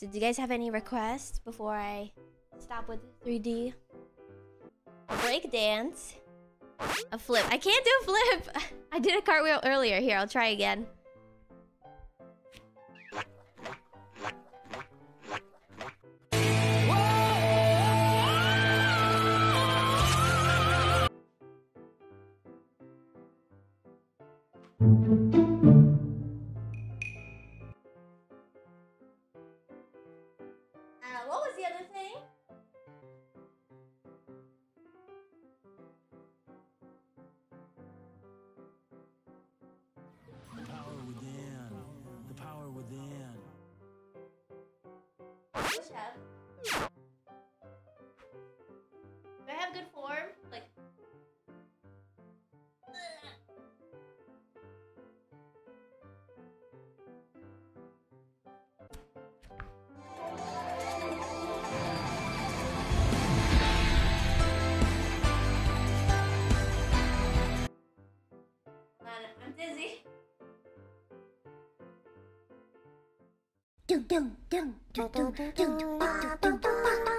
So do you guys have any requests before I stop with 3D? A break dance. A flip. I can't do a flip. I did a cartwheel earlier. Here, I'll try again. Uh, what was the other thing? The power within. The power within. Dizzy. Dum dum dum dum dum dum dum dum dum